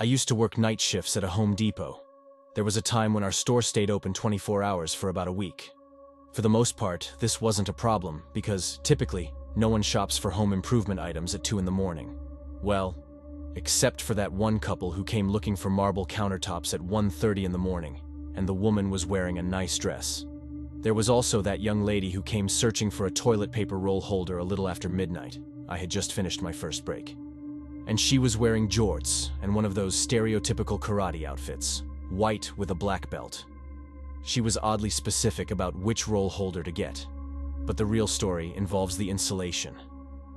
I used to work night shifts at a Home Depot. There was a time when our store stayed open 24 hours for about a week. For the most part, this wasn't a problem because, typically, no one shops for home improvement items at 2 in the morning. Well, except for that one couple who came looking for marble countertops at 1.30 in the morning, and the woman was wearing a nice dress. There was also that young lady who came searching for a toilet paper roll holder a little after midnight. I had just finished my first break. And she was wearing jorts and one of those stereotypical karate outfits, white with a black belt. She was oddly specific about which roll holder to get. But the real story involves the insulation.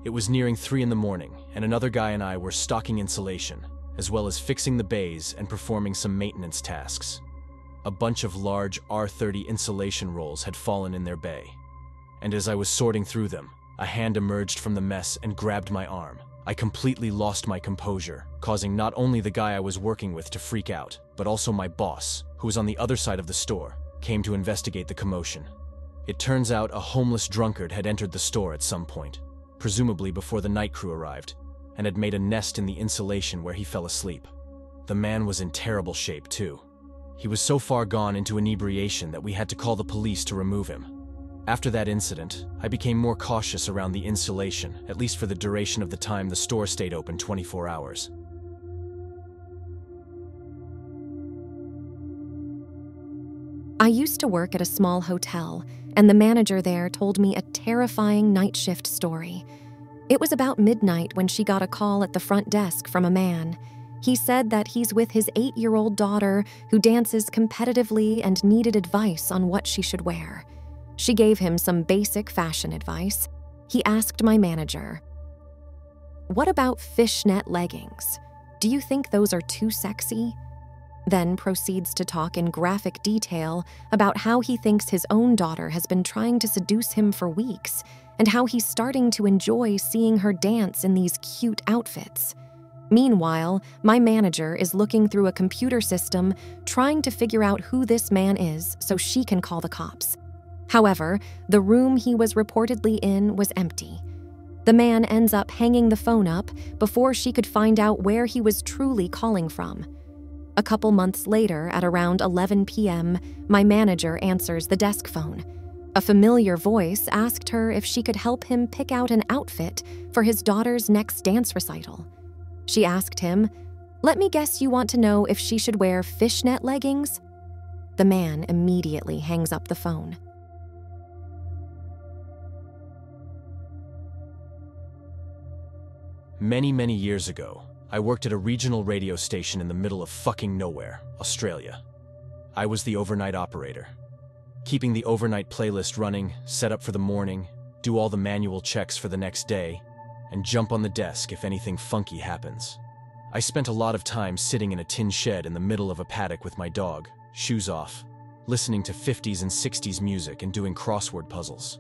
It was nearing 3 in the morning, and another guy and I were stocking insulation, as well as fixing the bays and performing some maintenance tasks. A bunch of large R30 insulation rolls had fallen in their bay. And as I was sorting through them, a hand emerged from the mess and grabbed my arm. I completely lost my composure, causing not only the guy I was working with to freak out, but also my boss, who was on the other side of the store, came to investigate the commotion. It turns out a homeless drunkard had entered the store at some point, presumably before the night crew arrived, and had made a nest in the insulation where he fell asleep. The man was in terrible shape, too. He was so far gone into inebriation that we had to call the police to remove him. After that incident, I became more cautious around the insulation, at least for the duration of the time the store stayed open 24 hours. I used to work at a small hotel, and the manager there told me a terrifying night shift story. It was about midnight when she got a call at the front desk from a man. He said that he's with his eight year old daughter who dances competitively and needed advice on what she should wear. She gave him some basic fashion advice. He asked my manager, What about fishnet leggings? Do you think those are too sexy? Then proceeds to talk in graphic detail about how he thinks his own daughter has been trying to seduce him for weeks and how he's starting to enjoy seeing her dance in these cute outfits. Meanwhile, my manager is looking through a computer system trying to figure out who this man is so she can call the cops. However, the room he was reportedly in was empty. The man ends up hanging the phone up before she could find out where he was truly calling from. A couple months later, at around 11 p.m., my manager answers the desk phone. A familiar voice asked her if she could help him pick out an outfit for his daughter's next dance recital. She asked him, Let me guess you want to know if she should wear fishnet leggings? The man immediately hangs up the phone. Many, many years ago, I worked at a regional radio station in the middle of fucking nowhere, Australia. I was the overnight operator. Keeping the overnight playlist running, set up for the morning, do all the manual checks for the next day, and jump on the desk if anything funky happens. I spent a lot of time sitting in a tin shed in the middle of a paddock with my dog, shoes off, listening to 50s and 60s music and doing crossword puzzles.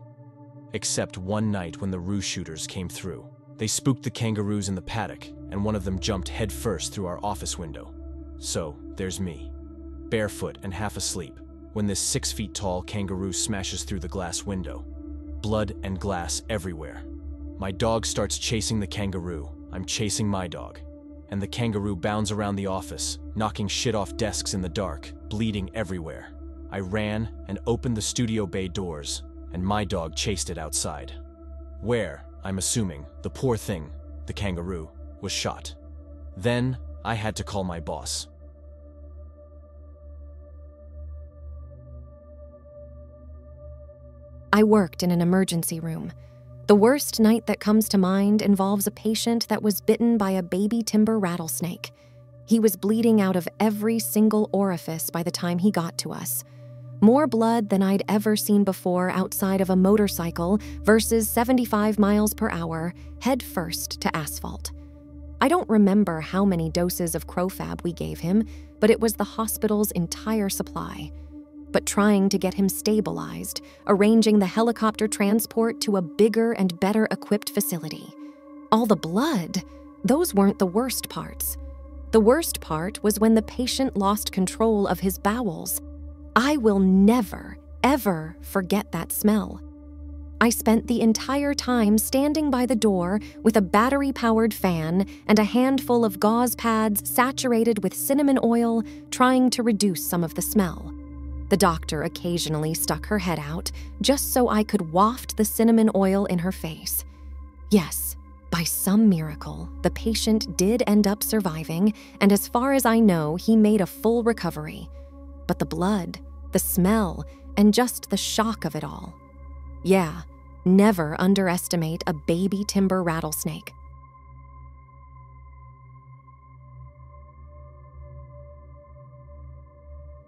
Except one night when the roo shooters came through. They spooked the kangaroos in the paddock, and one of them jumped headfirst through our office window. So, there's me, barefoot and half asleep, when this six feet tall kangaroo smashes through the glass window. Blood and glass everywhere. My dog starts chasing the kangaroo. I'm chasing my dog. And the kangaroo bounds around the office, knocking shit off desks in the dark, bleeding everywhere. I ran and opened the studio bay doors, and my dog chased it outside. Where, I'm assuming, the poor thing, the kangaroo, was shot. Then, I had to call my boss. I worked in an emergency room. The worst night that comes to mind involves a patient that was bitten by a baby timber rattlesnake. He was bleeding out of every single orifice by the time he got to us. More blood than I'd ever seen before outside of a motorcycle versus 75 miles per hour, head first to asphalt. I don't remember how many doses of Crofab we gave him, but it was the hospital's entire supply but trying to get him stabilized, arranging the helicopter transport to a bigger and better equipped facility. All the blood, those weren't the worst parts. The worst part was when the patient lost control of his bowels. I will never, ever forget that smell. I spent the entire time standing by the door with a battery powered fan and a handful of gauze pads saturated with cinnamon oil, trying to reduce some of the smell. The doctor occasionally stuck her head out just so I could waft the cinnamon oil in her face. Yes, by some miracle, the patient did end up surviving, and as far as I know, he made a full recovery. But the blood, the smell, and just the shock of it all. Yeah, Never underestimate a baby timber rattlesnake.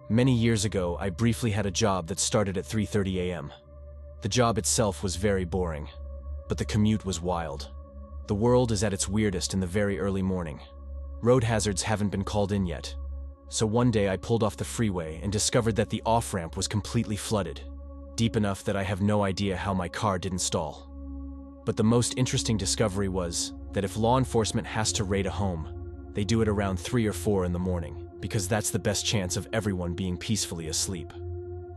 Many years ago, I briefly had a job that started at 3:30 a.m. The job itself was very boring, but the commute was wild. The world is at its weirdest in the very early morning. Road hazards haven't been called in yet. So one day I pulled off the freeway and discovered that the off-ramp was completely flooded deep enough that I have no idea how my car didn't stall. But the most interesting discovery was that if law enforcement has to raid a home, they do it around 3 or 4 in the morning, because that's the best chance of everyone being peacefully asleep.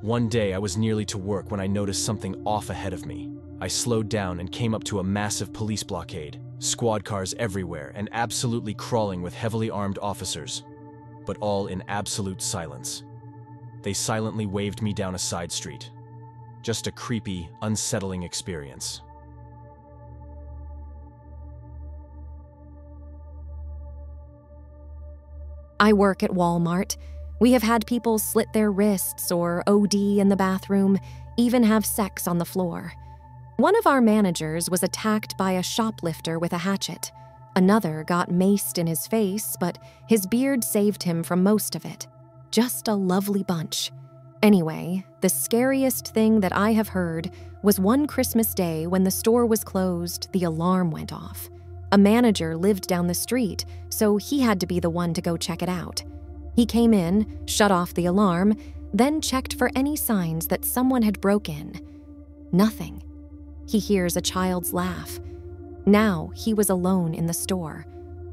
One day I was nearly to work when I noticed something off ahead of me. I slowed down and came up to a massive police blockade, squad cars everywhere, and absolutely crawling with heavily armed officers, but all in absolute silence. They silently waved me down a side street, just a creepy, unsettling experience. I work at Walmart. We have had people slit their wrists or OD in the bathroom, even have sex on the floor. One of our managers was attacked by a shoplifter with a hatchet. Another got maced in his face, but his beard saved him from most of it. Just a lovely bunch. Anyway, the scariest thing that I have heard was one Christmas day when the store was closed, the alarm went off. A manager lived down the street, so he had to be the one to go check it out. He came in, shut off the alarm, then checked for any signs that someone had broken. Nothing. He hears a child's laugh. Now he was alone in the store.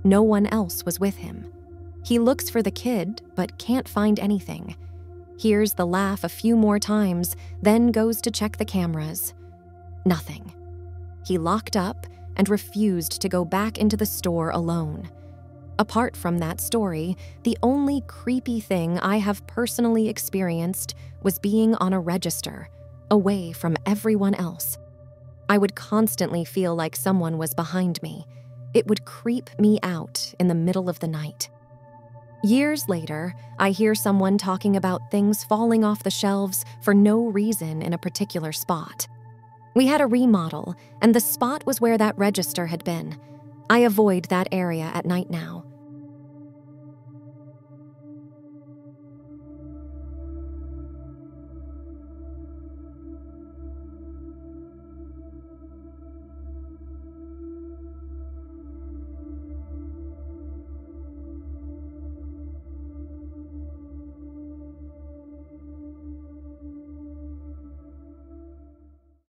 No one else was with him. He looks for the kid, but can't find anything hears the laugh a few more times, then goes to check the cameras. Nothing. He locked up and refused to go back into the store alone. Apart from that story, the only creepy thing I have personally experienced was being on a register, away from everyone else. I would constantly feel like someone was behind me. It would creep me out in the middle of the night. Years later, I hear someone talking about things falling off the shelves for no reason in a particular spot. We had a remodel, and the spot was where that register had been. I avoid that area at night now.